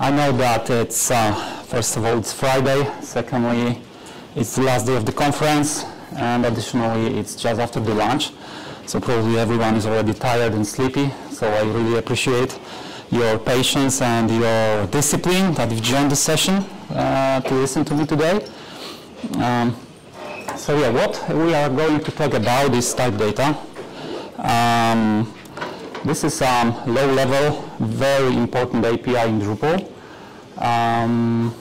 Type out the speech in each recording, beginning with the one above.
I know that it's, uh, first of all, it's Friday. Secondly, it's the last day of the conference. And additionally, it's just after the lunch. So probably everyone is already tired and sleepy. So I really appreciate your patience and your discipline that you've joined the session uh, to listen to me today. Um, so yeah, what we are going to talk about is typed data. Um, this is um, low-level, very important API in Drupal. Um,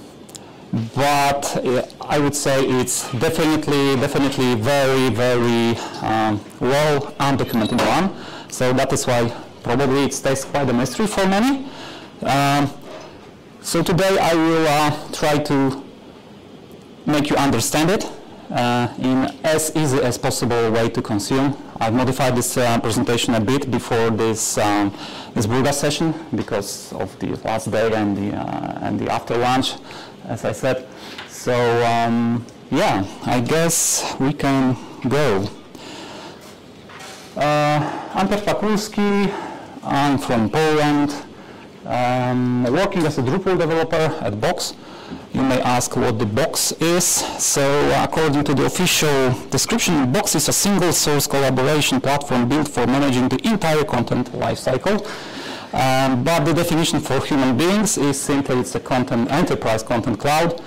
but uh, I would say it's definitely, definitely very, very um, well undocumented one. So that is why probably it stays quite a mystery for many. Um, so today I will uh, try to make you understand it uh, in as easy as possible way to consume. I've modified this uh, presentation a bit before this um, this Burgas session because of the last day and the uh, and the after lunch, as I said. So um, yeah, I guess we can go. Uh, I'm Piotr Pakulski. I'm from Poland. Um, working as a Drupal developer at Box. You may ask what the box is. So according to the official description, box is a single source collaboration platform built for managing the entire content lifecycle. Um, but the definition for human beings is simply it's a content enterprise content cloud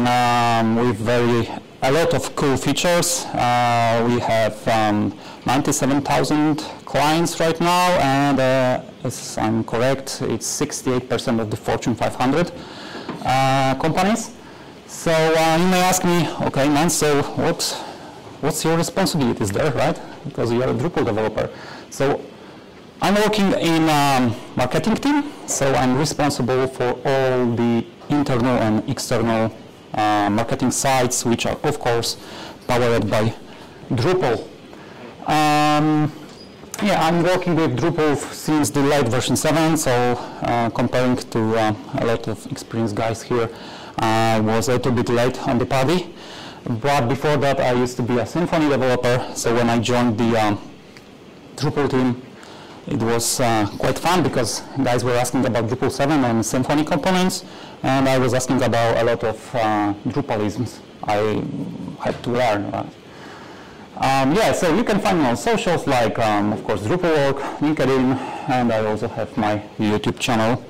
um, with very a lot of cool features. Uh, we have um, 97,000 clients right now, and uh, if I'm correct, it's 68% of the Fortune 500 uh, companies. So uh, you may ask me, okay, man, so what's, what's your responsibilities there, right? Because you are a Drupal developer. So I'm working in um, marketing team, so I'm responsible for all the internal and external uh, marketing sites, which are, of course, powered by Drupal. Um, yeah, I'm working with Drupal since the late version 7, so uh, comparing to uh, a lot of experienced guys here, I was a little bit late on the party. But before that, I used to be a Symfony developer, so when I joined the um, Drupal team, it was uh, quite fun because guys were asking about Drupal 7 and Symfony components, and I was asking about a lot of uh, Drupalisms I had to learn. Um, yeah, so you can find me on socials like, um, of course, Drupal.org, LinkedIn, and I also have my YouTube channel.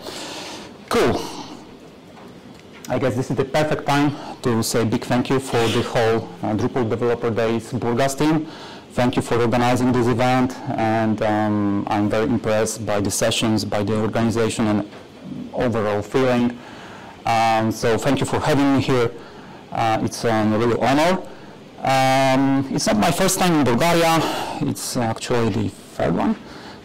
Cool. I guess this is the perfect time to say big thank you for the whole uh, Drupal Developer Days Burgas team. Thank you for organizing this event, and um, I'm very impressed by the sessions, by the organization, and overall feeling. Um, so thank you for having me here. Uh, it's a real honor. Um, it's not my first time in Bulgaria. It's actually the third one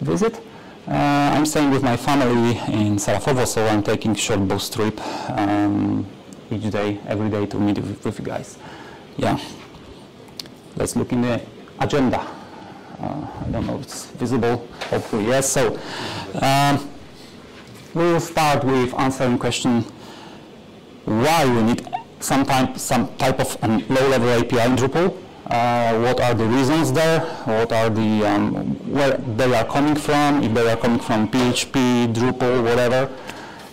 visit. Uh, I'm staying with my family in Sarafovo, so I'm taking short bus trip um, each day, every day to meet with, with, you guys. Yeah. Let's look in the agenda. Uh, I don't know if it's visible. Hopefully, yes. So um, we will start with answering question why we need some type, some type of um, low-level API in Drupal. Uh, what are the reasons there? What are the um, where they are coming from? If they are coming from PHP, Drupal, whatever.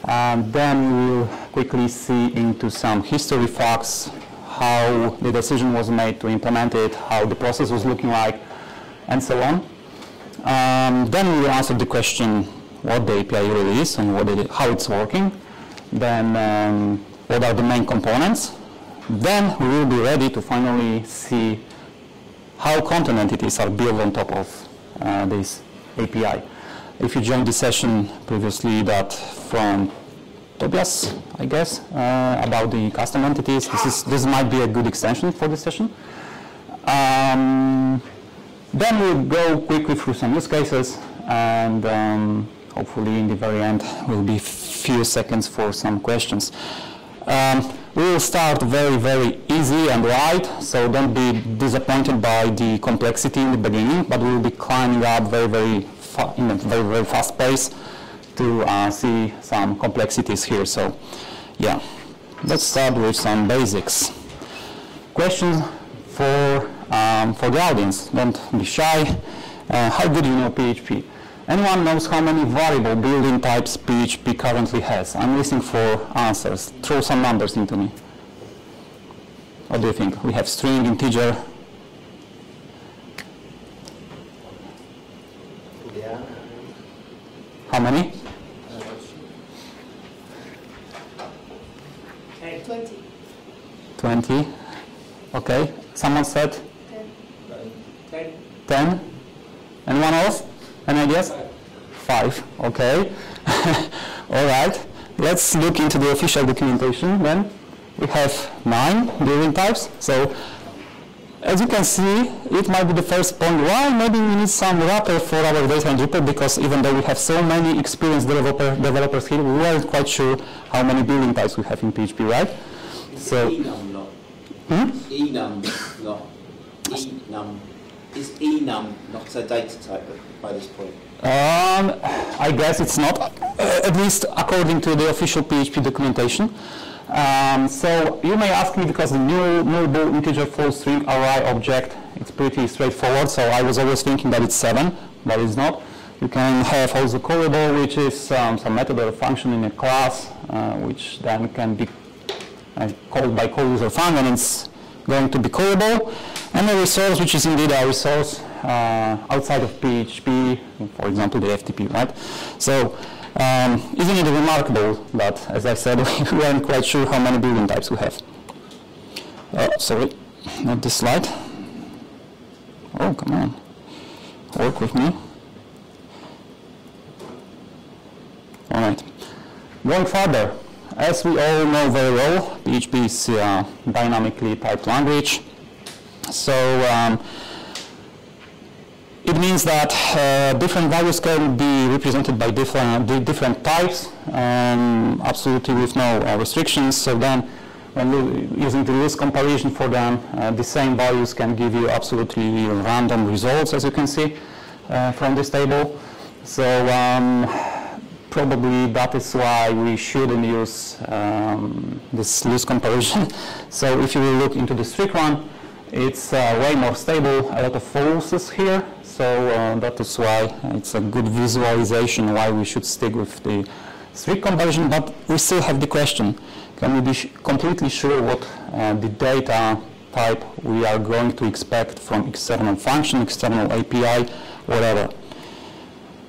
Um, then we'll quickly see into some history facts, how the decision was made to implement it, how the process was looking like, and so on. Um, then we will answer the question what the API really is and what it, how it's working. Then um, what are the main components. Then we will be ready to finally see how content entities are built on top of uh, this API. If you joined the session previously that from Tobias, I guess, uh, about the custom entities, this, is, this might be a good extension for this session. Um, then we'll go quickly through some use cases and um, hopefully in the very end will be few seconds for some questions. Um, we will start very, very easy and light, so don't be disappointed by the complexity in the beginning, but we will be climbing up very, very in a very, very fast pace to uh, see some complexities here. So, yeah, let's start with some basics. Questions for, um, for the audience, don't be shy. Uh, how good do you know PHP? Anyone knows how many variable built-in types PHP currently has? I'm listening for answers. Throw some numbers into me. What do you think? We have string, integer. Yeah. How many? 20. 20. Okay. Someone said? 10. 10. 10. Okay. All right. Let's look into the official documentation then. We have nine built-in types. So as you can see, it might be the first point why maybe we need some wrapper for our data in Drupal because even though we have so many experienced developer, developers here, we weren't quite sure how many built-in types we have in PHP, right? So- enum not? Hmm? Enum not. Enum. Is enum not a data type by this point? Um, I guess it's not, uh, at least according to the official PHP documentation. Um, so you may ask me because the new nullable integer full string array object, it's pretty straightforward. So I was always thinking that it's seven, but it's not. You can have also callable, which is um, some method or function in a class, uh, which then can be uh, called by call user func, and it's going to be callable. And a resource, which is indeed a resource outside of PHP, for example, the FTP, right? So, um, isn't it remarkable that, as I said, we aren't quite sure how many built-in types we have? Oh, sorry, not this slide. Oh, come on, work with me. All right. Going further, as we all know very well, PHP is a dynamically typed language. So um, it means that uh, different values can be represented by different, different types, um, absolutely with no uh, restrictions. So then, when using the loose comparison for them, uh, the same values can give you absolutely random results, as you can see uh, from this table. So um, probably that is why we shouldn't use um, this loose comparison. so if you look into the strict one, it's uh, way more stable, a lot of falses here, so uh, that is why it's a good visualization why we should stick with the strict comparison, but we still have the question, can we be completely sure what uh, the data type we are going to expect from external function, external API, whatever.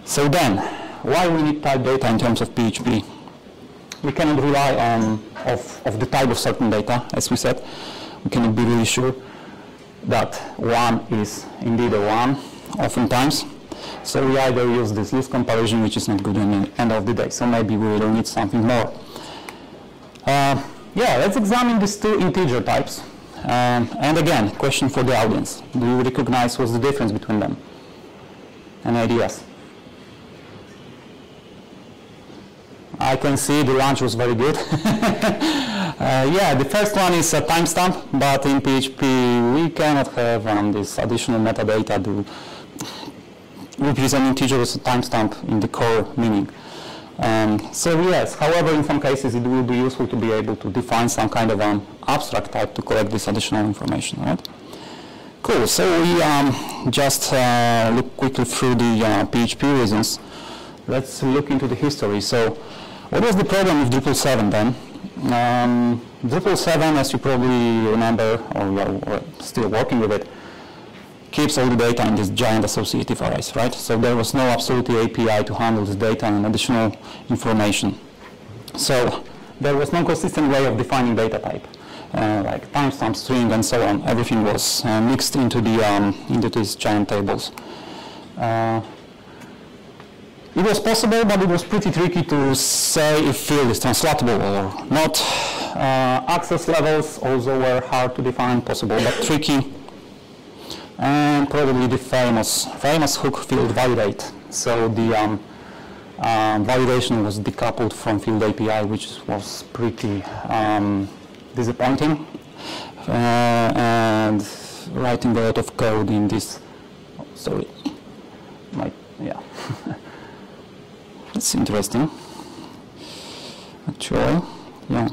So then, why we need typed data in terms of PHP? We cannot rely on of, of the type of certain data, as we said. We cannot be really sure that one is indeed a one, oftentimes. So we either use this loose comparison, which is not good in the end of the day. So maybe we will need something more. Uh, yeah, let's examine these two integer types. Um, and again, question for the audience. Do you recognize what's the difference between them? Any ideas? I can see the lunch was very good. Uh, yeah, the first one is a timestamp, but in PHP we cannot have um, this additional metadata to represent integer as a timestamp in the core meaning. Um, so yes, however, in some cases it will be useful to be able to define some kind of an abstract type to collect this additional information, right? Cool, so we um, just uh, look quickly through the uh, PHP reasons. Let's look into the history. So what was the problem with Drupal 7 then? Um, Drupal 7, as you probably remember, or you are or still working with it, keeps all the data in these giant associative arrays, right? So there was no absolutely API to handle this data and additional information. So there was no consistent way of defining data type, uh, like timestamp, string, and so on. Everything was uh, mixed into the um, into these giant tables. Uh, it was possible, but it was pretty tricky to say if field is translatable or not. Uh, access levels also were hard to define, possible but tricky. And probably the famous, famous hook field validate. So the um, uh, validation was decoupled from field API, which was pretty um, disappointing. Uh, and writing a lot of code in this, sorry, my, yeah. That's interesting. Actually, yeah.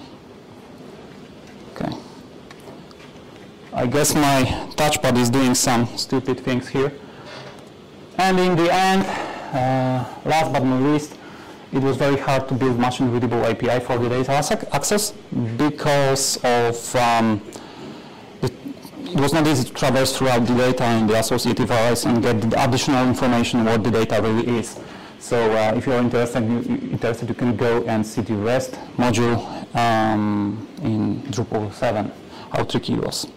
I guess my touchpad is doing some stupid things here. And in the end, uh, last but not least, it was very hard to build machine readable API for the data access because of um, it, was not easy to traverse throughout the data in the associative arrays and get the additional information what the data really is. So uh, if you're interested you, you- interested, you can go and see the REST module um, in Drupal 7, how tricky it was.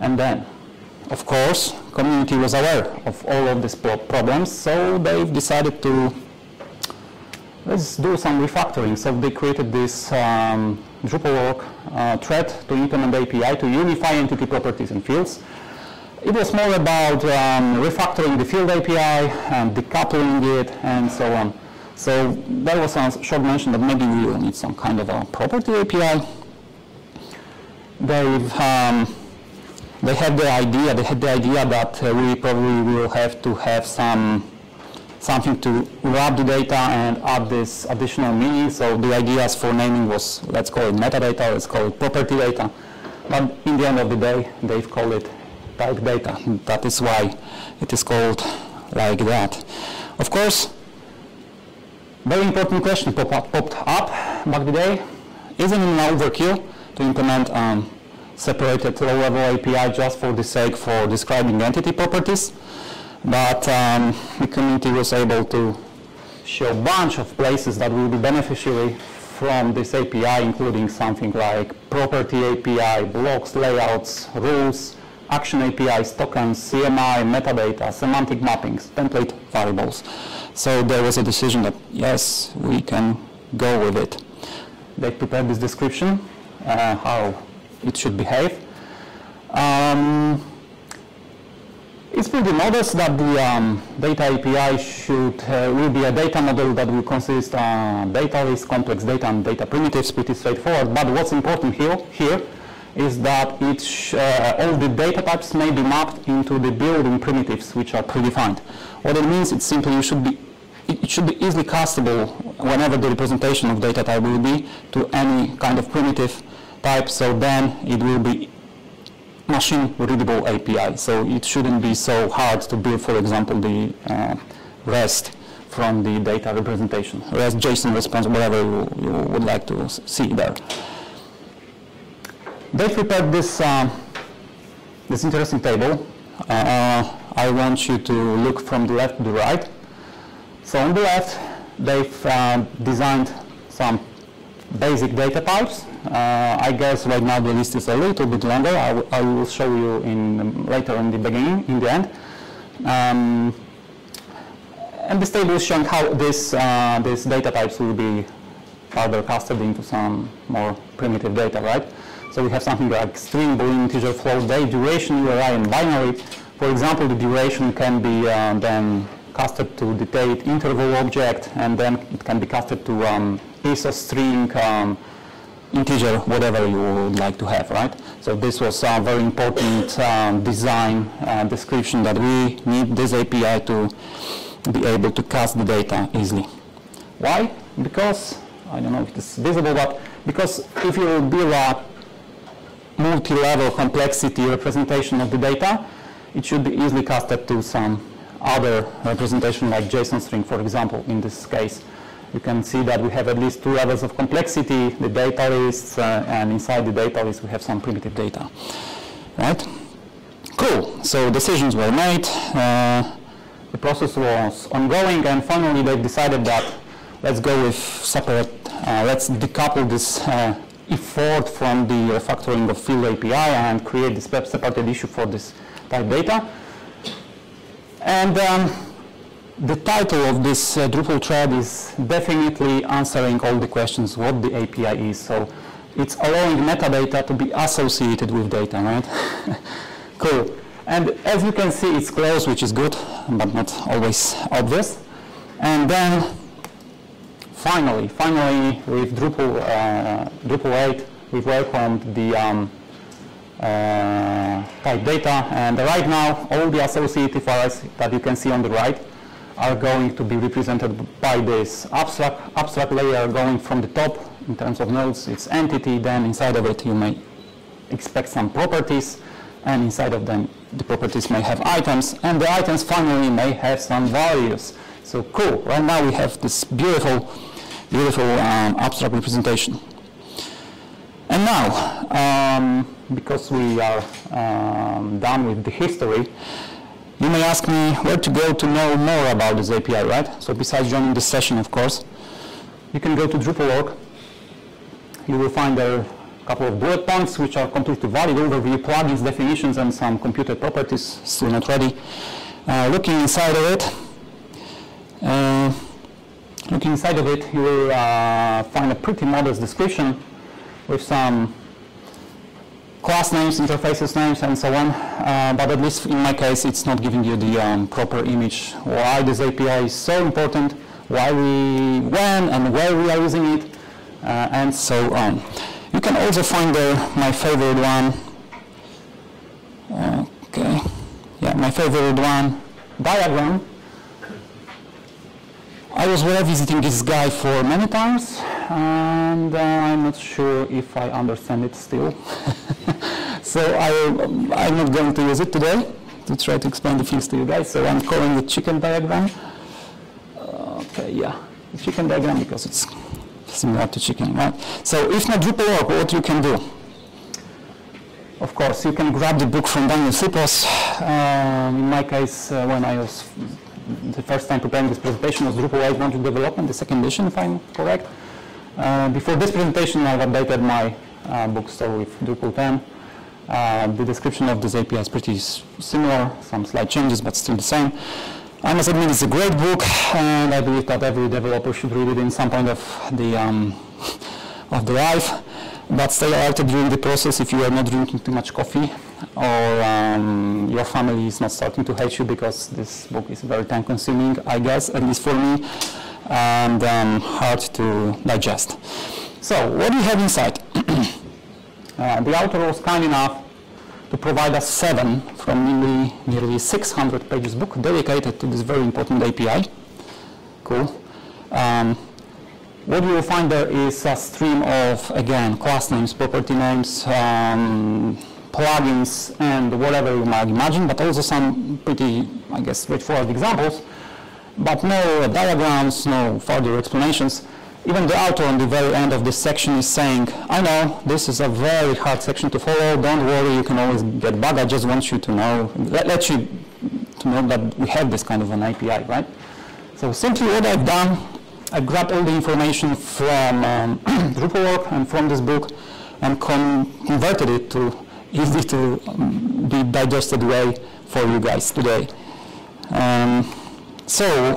And then, of course, community was aware of all of these problems, so they've decided to let's do some refactoring. So they created this um, Drupal uh, thread to implement API to unify entity properties and fields. It was more about um, refactoring the field API and decoupling it and so on. So there was a short mention that maybe we will need some kind of a property API. They've um, they had the idea, they had the idea that uh, we probably will have to have some something to wrap the data and add this additional meaning. So the ideas for naming was, let's call it metadata, let's call it property data. But in the end of the day, they've called it typed data. That is why it is called like that. Of course, very important question pop up, popped up back the day. Isn't it an overkill to implement um, separated low-level API just for the sake for describing entity properties? But um, the community was able to show a bunch of places that will be beneficiary from this API, including something like property API, blocks, layouts, rules, action APIs, tokens, CMI, metadata, semantic mappings, template variables. So there was a decision that yes, we can go with it. They prepared this description, uh, how it should behave. Um, it's pretty modest that the um, data API should uh, will be a data model that will consist uh, data list, complex data, and data primitives. Pretty straightforward. But what's important here here is that sh- uh, all the data types may be mapped into the built-in primitives, which are predefined. What it means, it's simply you should be it should be easily castable whenever the representation of data type will be to any kind of primitive type. So then it will be machine readable API. So it shouldn't be so hard to build, for example, the uh, REST from the data representation, REST JSON response, whatever you, you would like to see there. They prepared this, uh, this interesting table. Uh, I want you to look from the left to the right. So on the left, they've uh, designed some basic data types. Uh, I guess right now the list is a little bit longer. I, will show you in um, later in the beginning, in the end. Um, and this table is showing how this, uh, these data types will be further casted into some more primitive data, right? So we have something like string, boolean, integer, float, date, duration, URI, and binary. For example, the duration can be uh, then casted to the date interval object, and then it can be casted to um, is a string, um, integer, whatever you would like to have, right? So this was a very important um, design uh, description that we need this API to be able to cast the data easily. Why? Because, I don't know if it's visible, but because if you build a multi-level complexity representation of the data, it should be easily casted to some other representation like JSON string, for example, in this case. You can see that we have at least two levels of complexity, the data lists, uh, and inside the data list we have some primitive data, right? Cool, so decisions were made, uh, the process was ongoing, and finally they decided that let's go with separate, uh, let's decouple this uh, effort from the refactoring of field API and create this separate issue for this typed data. And um, the title of this uh, Drupal thread is definitely answering all the questions what the API is. So it's allowing metadata to be associated with data, right? cool. And as you can see, it's closed, which is good, but not always obvious. And then finally, finally, with Drupal, uh, Drupal 8, we've welcomed the um, uh, typed data, and right now all the associated files that you can see on the right are going to be represented by this abstract, abstract layer going from the top in terms of nodes, its entity, then inside of it you may expect some properties, and inside of them the properties may have items, and the items finally may have some values. So cool. Right now we have this beautiful, beautiful um, abstract representation. And now, um, because we are um, done with the history, you may ask me where to go to know more about this API, right? So besides joining this session, of course, you can go to Drupal.org. You will find there a couple of bullet points which are completely valid overview, plugins, definitions, and some computed properties still not ready. Uh, looking inside of it, uh, looking inside of it, you will uh, find a pretty modest description with some class names, interfaces names, and so on. Uh, but at least in my case, it's not giving you the um, proper image why this API is so important, why we, when and where we are using it, uh, and so on. You can also find my favorite one. Okay, yeah, my favorite one, diagram. I was revisiting this guy for many times, and uh, I'm not sure if I understand it still. so I, I'm not going to use it today to try to explain the things to you guys. So I'm calling it chicken diagram. Okay, yeah, the chicken diagram because it's similar to chicken, right? So if not Drupal.org, what you can do? Of course, you can grab the book from Daniel Sipos. Um, in my case, uh, when I was the first time preparing this presentation was Drupal 8 Module Development, the second edition, if I'm correct. Uh, before this presentation, I've updated my uh, bookstore with Drupal 10. Uh, the description of this API is pretty similar, some slight changes, but still the same. I must admit it's a great book, and I believe that every developer should read it in some point of the um, of the life. But stay alert during the process if you are not drinking too much coffee or um, your family is not starting to hate you because this book is very time consuming, I guess, at least for me, and um, hard to digest. So what do you have inside? uh, the author was kind enough to provide us seven from nearly, nearly 600 pages book dedicated to this very important API. Cool. Um, what you will find there is a stream of, again, class names, property names, um, plugins, and whatever you might imagine, but also some pretty, I guess, straightforward examples, but no diagrams, no further explanations. Even the author on the very end of this section is saying, I know this is a very hard section to follow, don't worry, you can always get bug, I just want you to know, let, let you to know that we have this kind of an API, right? So simply what I've done, I grabbed all the information from um, and from this book and converted it to easy to um, be digested way for you guys today. Um, so,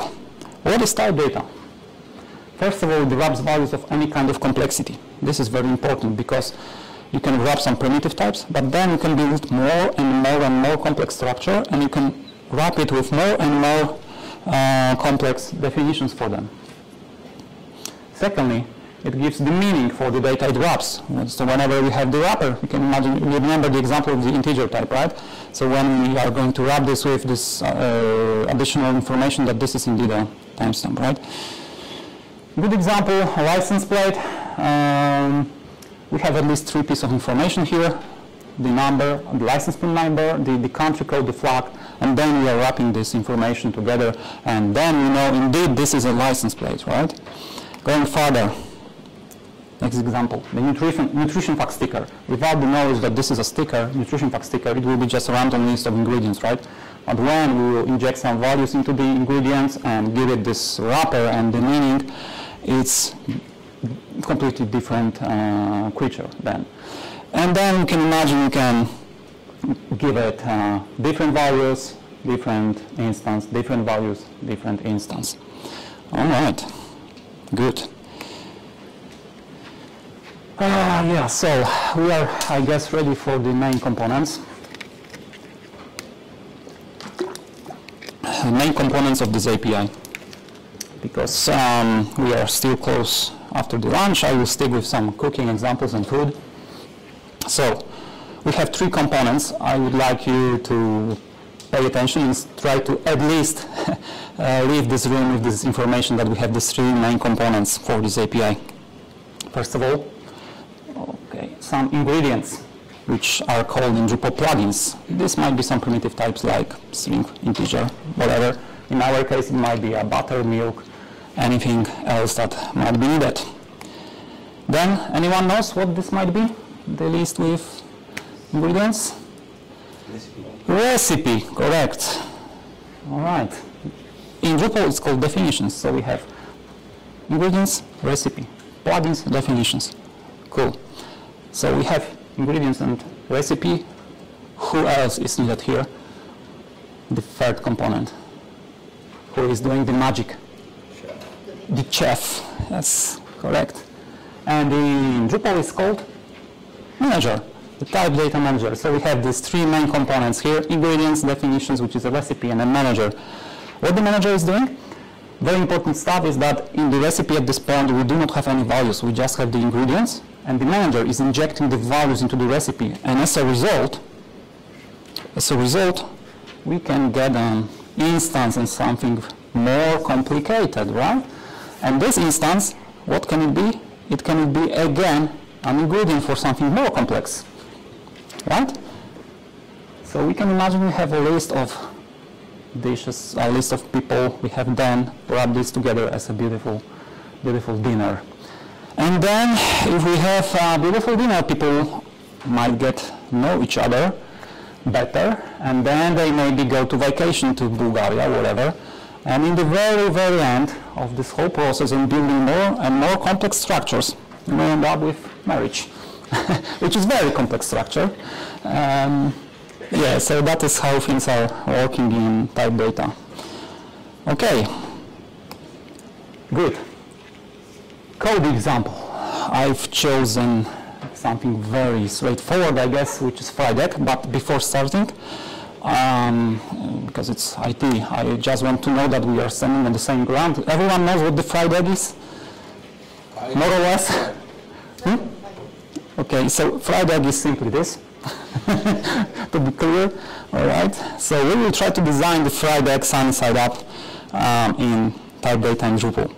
what is type data? First of all, it wraps values of any kind of complexity. This is very important because you can wrap some primitive types, but then you can build more and more and more complex structure, and you can wrap it with more and more uh, complex definitions for them. Secondly, it gives the meaning for the data it wraps. So whenever we have the wrapper, you can imagine, you remember the example of the integer type, right? So when we are going to wrap this with this uh, additional information that this is indeed a timestamp, right? Good example, a license plate. Um, we have at least three pieces of information here. The number, the license plate number, the, the country code, the flag, and then we are wrapping this information together, and then we know indeed this is a license plate, right? Going further, next example, the nutrition, nutrition fact sticker. Without the knowledge that this is a sticker, nutrition fact sticker, it will be just a random list of ingredients, right? But when we will inject some values into the ingredients and give it this wrapper and the meaning, it's completely different uh, creature then. And then you can imagine you can give it uh, different values, different instance, different values, different instance. All right, good. Uh, yeah, so we are, I guess, ready for the main components. The main components of this API. Because um, we are still close after the lunch, I will stick with some cooking examples and food. So, we have three components. I would like you to pay attention and try to at least uh, leave this room with this information that we have these three main components for this API. First of all, some ingredients. which are called in Drupal plugins. This might be some primitive types like string, integer, whatever. In our case, it might be a buttermilk, anything else that might be needed. Then, anyone knows what this might be? The list with ingredients? Recipe, correct. All right. In Drupal, it's called definitions. So we have ingredients, recipe, plugins, definitions. Cool. So we have ingredients and recipe. Who else is needed here? The third component. Who is doing the magic? The chef. Yes, correct. And in Drupal is called manager, the typed data manager. So we have these three main components here, ingredients, definitions, which is a recipe, and a manager. What the manager is doing? Very important stuff is that in the recipe at this point we do not have any values, we just have the ingredients, and the manager is injecting the values into the recipe. And as a result, as a result, we can get an instance and something more complicated, right? And this instance, what can it be? It can be again an ingredient for something more complex, right? So we can imagine we have a list of dishes, a list of people we have then wrap this together as a beautiful, beautiful dinner. And then if we have a beautiful dinner, people might get know each other better, and then they maybe go to vacation to Bulgaria, whatever. And in the very, very end of this whole process in building more and more complex structures, you may end up with marriage, which is very complex structure. Um, yeah, so that is how things are working in typed data. Okay, good. Code example. I've chosen something very straightforward, I guess, which is fried egg, but before starting, um, because it's IT, I just want to know that we are standing on the same ground. Everyone knows what the fried egg is? More or less? Hmm? Okay, so fried egg is simply this. to be clear, all right? So we will try to design the fried egg sunny side up um, in typed data in Drupal.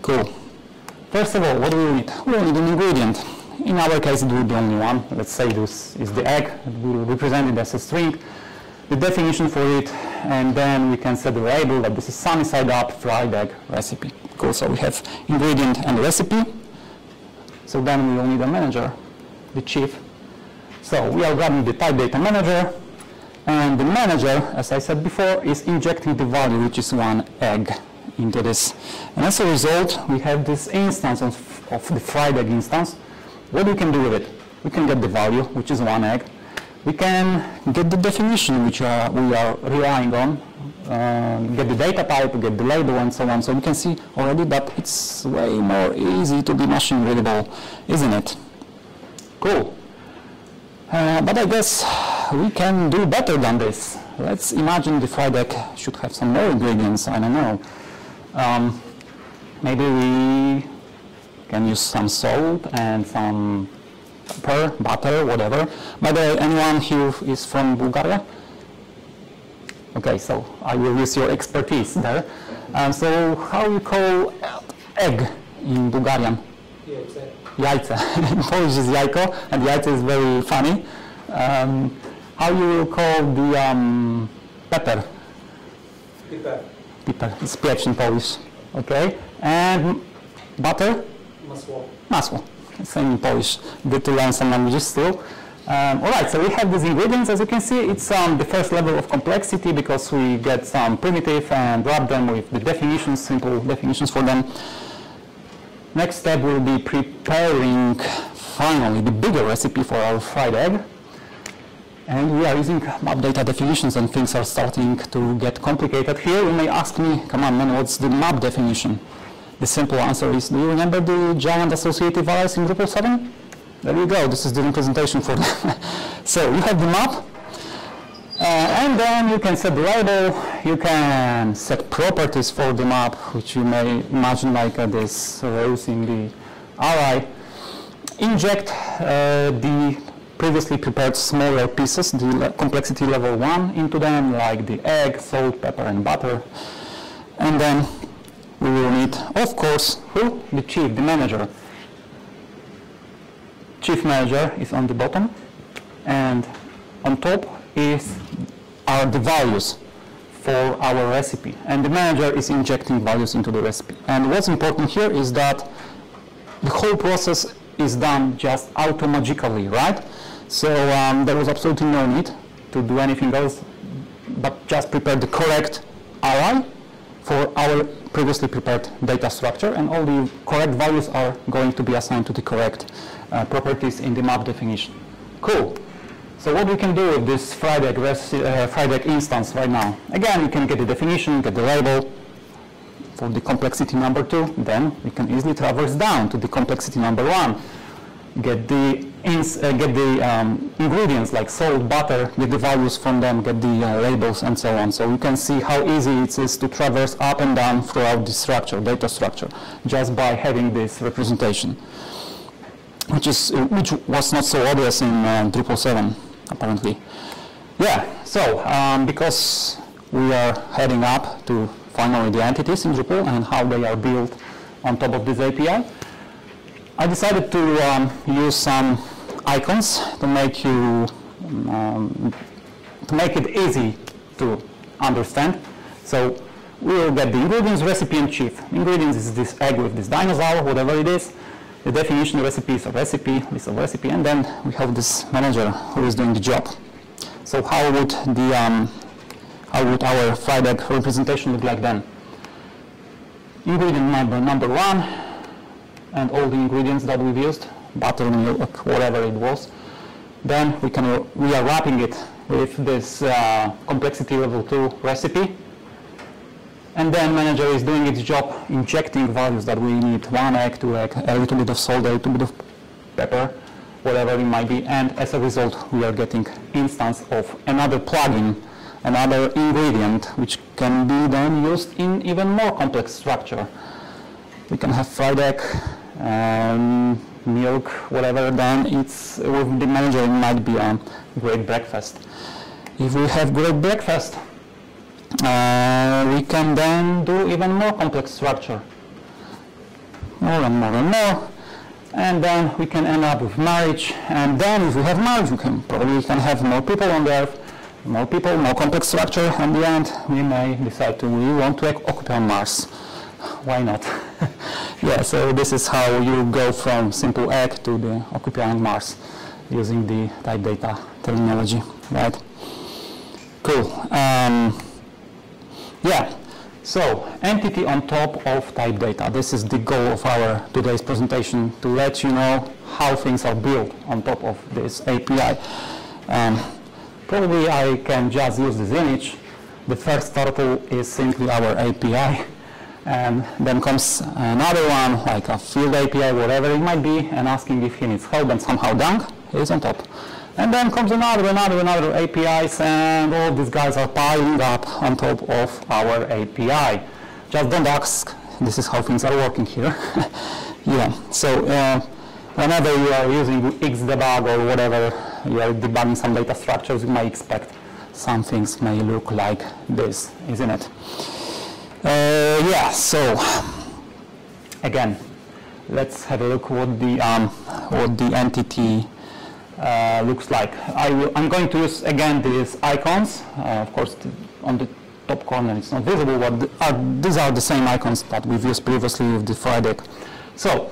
Cool. First of all, what do we need? We need an ingredient. In our case, it will be only one. Let's say this is the egg. We will represent it as a string, the definition for it, and then we can set the label that this is sunny side up fried egg recipe. Cool, so we have ingredient and recipe. So then we will need a manager, the chief. So we are grabbing the typed data manager, and the manager, as I said before, is injecting the value, which is one egg into this. And as a result, we have this instance of, of the fried egg instance. What we can do with it? We can get the value, which is one egg. We can get the definition, which uh, we are relying on, uh, get the data type, get the label, and so on. So we can see already that it's way more easy to be machine readable, isn't it? Cool. Uh, but I guess we can do better than this. Let's imagine the fried egg should have some more ingredients, I don't know. Um, maybe we can use some salt and some pepper, butter, whatever. By the way, anyone here is from Bulgaria? Okay, so I will use your expertise there. Um, so how you call egg in Bulgarian? Jajce. Jajce. in Polish is jajko, and jajce is very funny. Um, how you call the um, pepper? Pepper. It's pieprz in Polish. Okay. And butter? Masło. Masło. Same in Polish. Good to learn some languages still. Um, all right, so we have these ingredients. As you can see, it's um, the first level of complexity because we get some primitive and wrap them with the definitions, simple definitions for them. Next step will be preparing, finally, the bigger recipe for our fried egg. And we are using map data definitions and things are starting to get complicated. Here you may ask me, come on man, what's the map definition? The simple answer is, do you remember the giant associative arrays in Drupal 7? There you go, this is the representation for them. so you have the map, uh, and then you can set the label, you can set properties for the map, which you may imagine like uh, this rows in the array. Inject uh, the previously prepared smaller pieces, the complexity level 1 into them, like the egg, salt, pepper, and butter. And then we will need, of course, who? The chief, the manager. Chief manager is on the bottom. and on top is are the values for our recipe. And the manager is injecting values into the recipe. And what's important here is that the whole process is done just automagically, right? So um, there was absolutely no need to do anything else but just prepare the correct array for our previously prepared data structure and all the correct values are going to be assigned to the correct uh, properties in the map definition. Cool. So what we can do with this fried egg, uh, instance right now? Again, we can get the definition, get the label for the complexity number two, then we can easily traverse down to the complexity number one get the uh, get the um, ingredients like salt, butter, get the values from them, get the uh, labels and so on. So you can see how easy it is to traverse up and down throughout the structure, data structure, just by having this representation, which is uh, which was not so obvious in uh, Drupal 7 apparently. Yeah. So um, because we are heading up to finally the entities in Drupal and how they are built on top of this API. I decided to um, use some icons to make you um, to make it easy to understand. So we will get the ingredients, recipe, and chief. Ingredients is this egg with this dinosaur, whatever it is. The definition recipe is a recipe, list of recipe, and then we have this manager who is doing the job. So how would the um, how would our fried egg representation look like then? Ingredient number number one, and all the ingredients that we've used, butter, milk, whatever it was. Then we, can, we are wrapping it with this uh, complexity level 2 recipe. And then manager is doing its job injecting values that we need, one egg, two egg, a little bit of salt, a little bit of pepper, whatever it might be. And as a result, we are getting instance of another plugin, another ingredient, which can be then used in even more complex structure. We can have fried egg, um, milk, whatever, then it's with the manager it might be a great breakfast. If we have great breakfast, uh, we can then do even more complex structure. More and more and more. And then we can end up with marriage. And then if we have marriage, we can probably can have more people on the earth, more people, more complex structure. And the end, we may decide to we want to occupy Mars. Why not? yeah, so this is how you go from simple egg to the occupying Mars using the typed data terminology, right? Cool. Um, yeah, so entity on top of typed data. This is the goal of our today's presentation, to let you know how things are built on top of this API. Um, probably I can just use this image. The first turtle is simply our API and then comes another one, like a field API, whatever it might be, and asking if he needs help, and somehow Dang is on top. And then comes another, another, another APIs, and all these guys are piling up on top of our API. Just don't ask, this is how things are working here. yeah, so uh, whenever you are using Xdebug or whatever, you are debugging some data structures, you might expect some things may look like this, isn't it? Uh, yeah, so again, let's have a look what the um, what the entity uh, looks like. I am going to use again these icons. Uh, of course, the, on the top corner it's not visible, but the, uh, these are the same icons that we've used previously with the fried egg. So,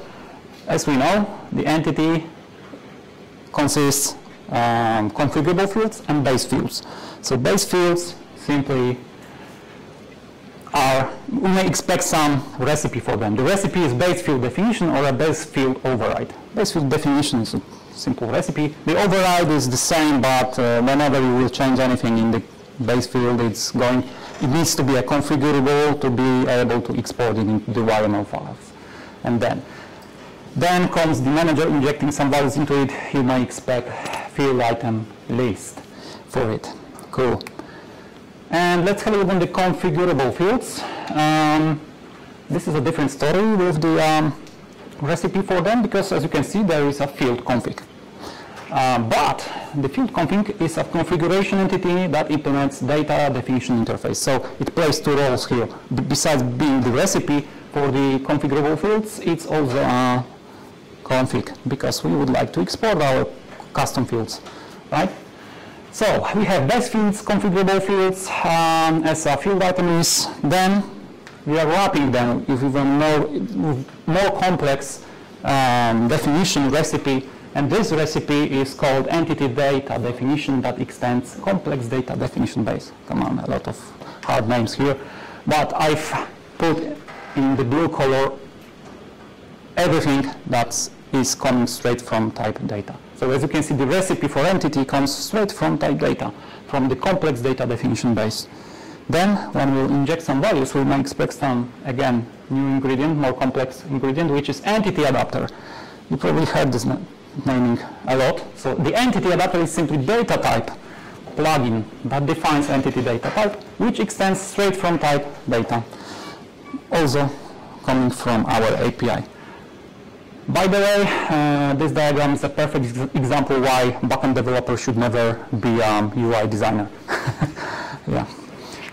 as we know, the entity consists um, configurable fields and base fields. So base fields simply are, we may expect some recipe for them. The recipe is base field definition or a base field override. Base field definition is a simple recipe. The override is the same, but uh, whenever you will change anything in the base field, it's going, it needs to be a configurable to be able to export it into the YAML files. And then, then comes the manager injecting some values into it. You may expect field item list for it. Cool. And let's have a look on the configurable fields. Um, this is a different story with the um, recipe for them because as you can see there is a field config. Uh, but the field config is a configuration entity that implements data definition interface. So it plays two roles here. B besides being the recipe for the configurable fields, it's also a config because we would like to export our custom fields right? So we have base fields, configurable fields um, as a field item is. Then we are wrapping them with even more, more complex um, definition recipe. And this recipe is called entity data definition that extends complex data definition base. Come on, a lot of hard names here. But I've put in the blue color everything that is coming straight from typed data. So as you can see, the recipe for entity comes straight from typed data, from the complex data definition base. Then, when we inject some values, we may expect some, again, new ingredient, more complex ingredient, which is entity adapter. You probably heard this naming a lot. So the entity adapter is simply data type plugin that defines entity data type, which extends straight from typed data, also coming from our API. By the way, uh, this diagram is a perfect ex- example why backend developer should never be um, UI designer. yeah.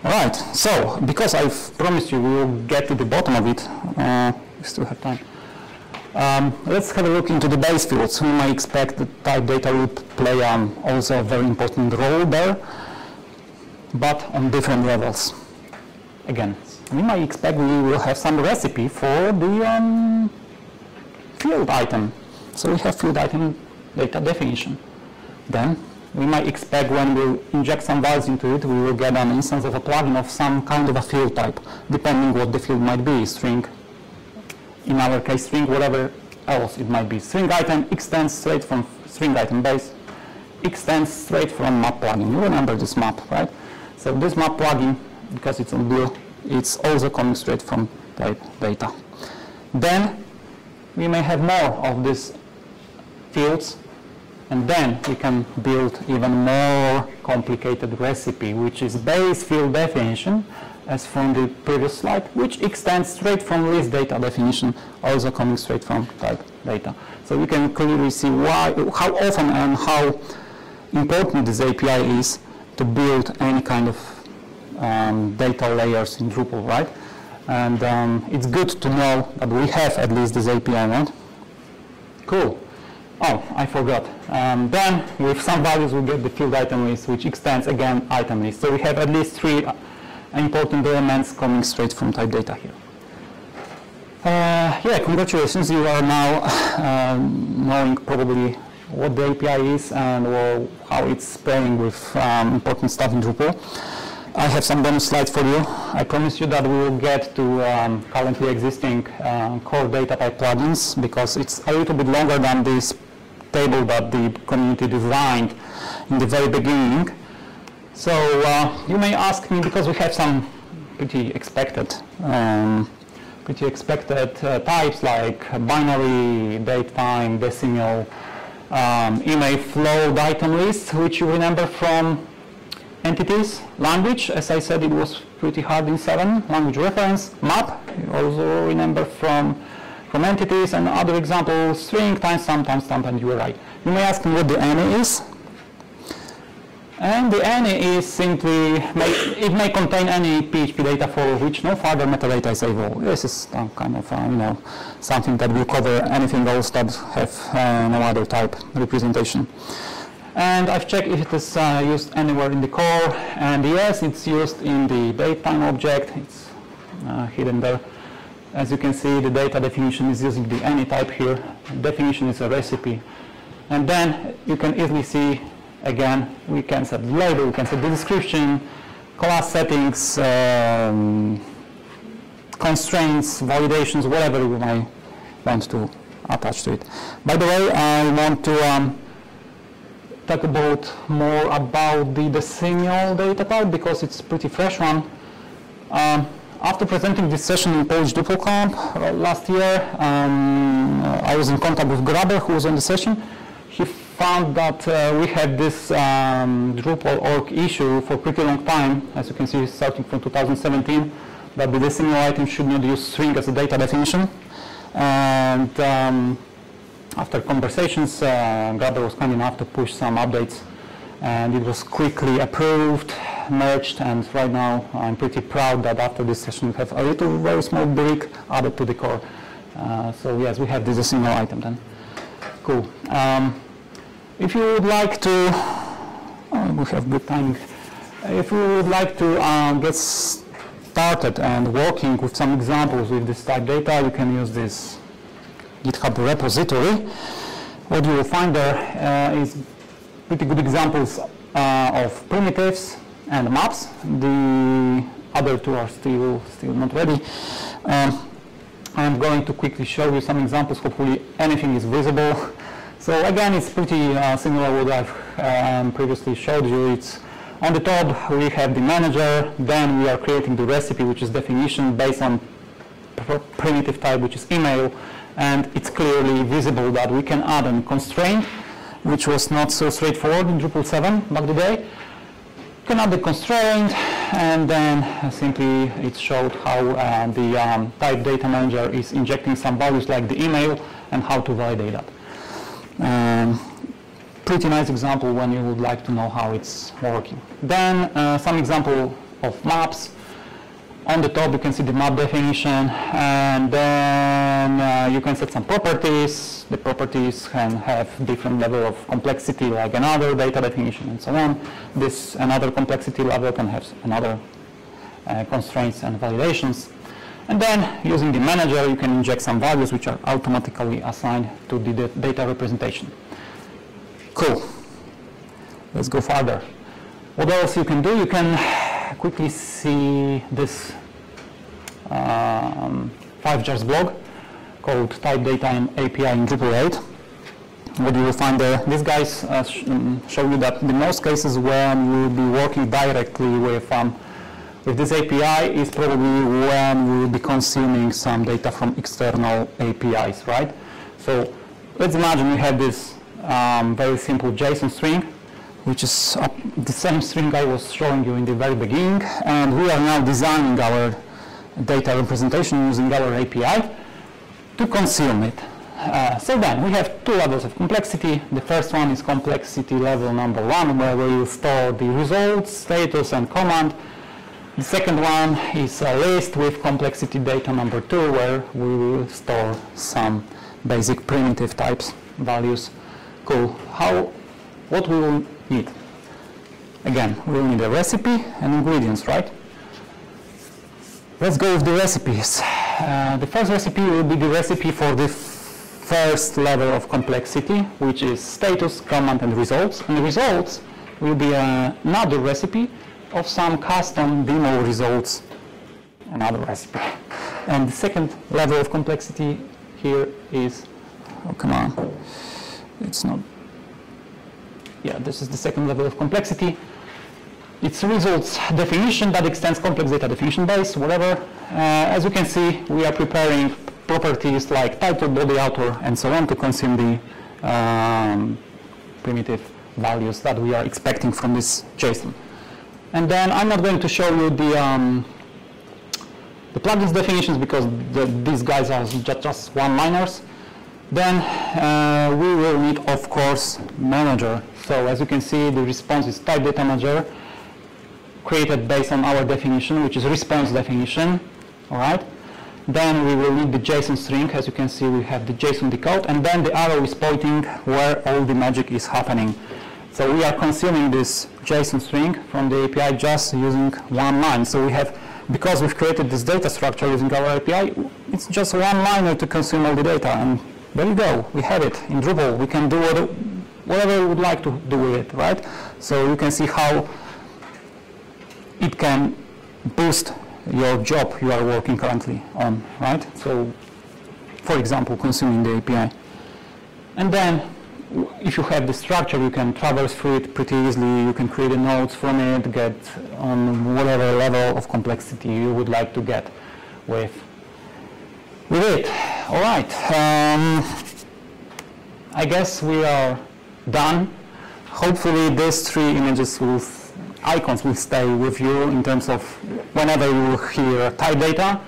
All right. So, because I've promised you we will get to the bottom of it, uh, we still have time. Um, let's have a look into the base fields. We may expect that typed data will play um, also a very important role there, but on different levels. Again, we might expect we will have some recipe for the um, field item. So we have field item data definition. Then we might expect when we inject some values into it, we will get an instance of a plugin of some kind of a field type, depending what the field might be, string, in our case string, whatever else it might be. String item extends straight from string item base, extends straight from map plugin. You remember this map, right? So this map plugin, because it's on blue, it's also coming straight from typed data. Then we may have more of these fields and then we can build even more complicated recipe which is base field definition as from the previous slide which extends straight from list data definition also coming straight from typed data. So we can clearly see why how often and how important this API is to build any kind of um, data layers in Drupal right and um, it's good to know that we have at least this API, right? Cool. Oh, I forgot. Um, then, with some values, we get the field item list, which extends again item list. So we have at least three uh, important elements coming straight from typed data here. Uh, yeah, congratulations. You are now um, knowing probably what the API is and how it's pairing with um, important stuff in Drupal. I have some bonus slides for you. I promise you that we will get to um, currently existing uh, core data type plugins because it's a little bit longer than this table that the community designed in the very beginning. So uh, you may ask me because we have some pretty expected um, pretty expected uh, types like binary, date time, decimal, um, email flow item list, which you remember from entities, language, as I said, it was pretty hard in 7, language reference, map, you also remember from, from entities, and other examples, string, timestamp, timestamp, and right. You may ask me what the any is. And the any is simply, may, it may contain any PHP data for which no further metadata is available. This is some kind of, uh, you know, something that will cover anything else that have uh, no other type representation. And I've checked if it is uh, used anywhere in the core, and yes, it's used in the datetime object. It's uh, hidden there. As you can see, the data definition is using the any type here. Definition is a recipe. And then you can easily see, again, we can set the label, we can set the description, class settings, um, constraints, validations, whatever we might want to attach to it. By the way, I want to um, talk about more about the decimal data type because it's pretty fresh one. Um, after presenting this session in Polish DrupalCamp uh, last year, um, I was in contact with Graber, who was on the session. He found that uh, we had this um, Drupal org issue for pretty long time, as you can see, starting from 2017, that the decimal item should not use string as a data definition. And um, after conversations, uh, was kind enough to push some updates and it was quickly approved, merged, and right now I'm pretty proud that after this session we have a little very small brick added to the core. Uh, so yes, we have this a single item then. Cool. Um, if you would like to Oh, we have good timing. If you would like to uh, get started and working with some examples with this typed data, you can use this GitHub repository. What you will find there uh, is pretty good examples uh, of primitives and maps. The other two are still still not ready. Um, I'm going to quickly show you some examples. Hopefully anything is visible. So again, it's pretty uh, similar what I've um, previously showed you. It's on the top we have the manager, then we are creating the recipe, which is definition based on pr primitive type, which is email, and it's clearly visible that we can add a constraint, which was not so straightforward in Drupal 7 back the day. You can add the constraint, and then simply it showed how uh, the um, typed data manager is injecting some values like the email and how to validate that. Um, pretty nice example when you would like to know how it's working. Then uh, some example of maps. On the top you can see the map definition and then uh, you can set some properties. The properties can have different level of complexity like another data definition and so on. This another complexity level can have another uh, constraints and validations. And then using the manager, you can inject some values which are automatically assigned to the data representation. Cool. Let's go further. What else you can do? You can quickly see this um, 5jars blog called Typed Data and API in Drupal 8. What you will find there, these guys uh, sh mm, show you that in most cases when you will be working directly with um, with this API is probably when we will be consuming some data from external APIs, right? So let's imagine we have this um, very simple JSON string, which is the same string I was showing you in the very beginning, and we are now designing our data representation using our API to consume it. Uh, so then we have two levels of complexity. The first one is complexity level number one, where we will store the results, status, and command. The second one is a list with complexity data number two where we will store some basic primitive types, values. Cool. How, what we will need? Again, we need a recipe and ingredients, right? Let's go with the recipes. Uh, the first recipe will be the recipe for the first level of complexity, which is status, command, and results. And the results will be uh, another recipe of some custom demo results, another recipe. And the second level of complexity here is, oh come on, it's not, yeah, this is the second level of complexity. It's results definition that extends complex data definition base, whatever. Uh, as you can see, we are preparing properties like title, body, author, and so on to consume the um, primitive values that we are expecting from this JSON. And then I'm not going to show you the, um, the plugins definitions because the, these guys are just, just one-liners. Then uh, we will need, of course, manager. So as you can see, the response is typed data manager created based on our definition, which is response definition. All right. Then we will need the JSON string. As you can see, we have the JSON decode, and then the arrow is pointing where all the magic is happening. So we are consuming this JSON string from the API just using one line. So we have, because we've created this data structure using our API, it's just one liner to consume all the data. And there you go, we have it in Drupal. We can do whatever you would like to do with it, right? So you can see how it can boost your job you are working currently on, right? So, for example, consuming the API. And then if you have the structure, you can traverse through it pretty easily. You can create nodes from it, get on whatever level of complexity you would like to get with, with it. All right. Um, I guess we are done. Hopefully these three images will, icons will stay with you in terms of whenever you will hear typed data,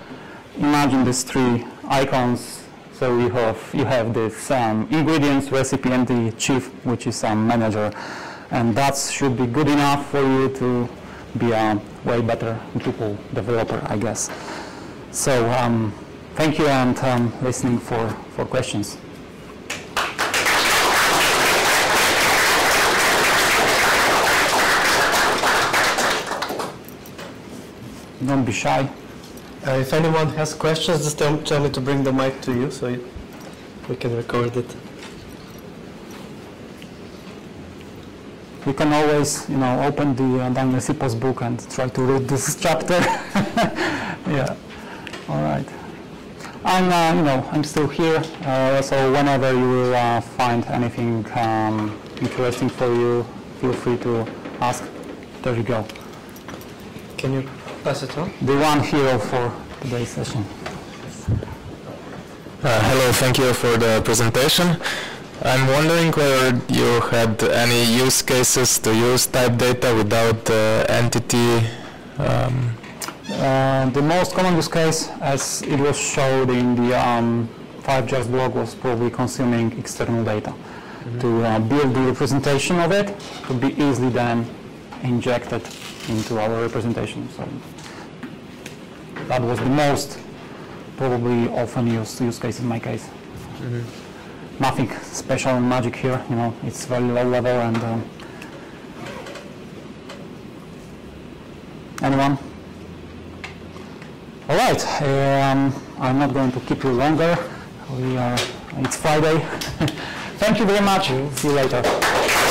imagine these three icons so you have, you have this um, ingredients recipe and the chief, which is some manager. And that should be good enough for you to be a way better Drupal developer, I guess. So um, thank you and um, listening for, for questions. Don't be shy. Uh, if anyone has questions, just tell, tell me to bring the mic to you so you, we can record it. You can always, you know, open the uh, Daniel Sipos book and try to read this chapter. yeah. All right. I'm, uh, you know, I'm still here. Uh, so whenever you uh, find anything um, interesting for you, feel free to ask. There you go. Can you pass it on? The one hero for today's session. Uh, hello, thank you for the presentation. I'm wondering whether you had any use cases to use typed data without the entity. Um, Uh, the most common use case, as it was showed in the um, 5JARS blog, was probably consuming external data to uh, build the representation of it to be easily then injected into our representation. So that was the most probably often used use case in my case. Nothing special and magic here, you know, it's very low level and um, anyone? All right, um, I'm not going to keep you longer. We are, it's Friday. Thank you very much. See you later.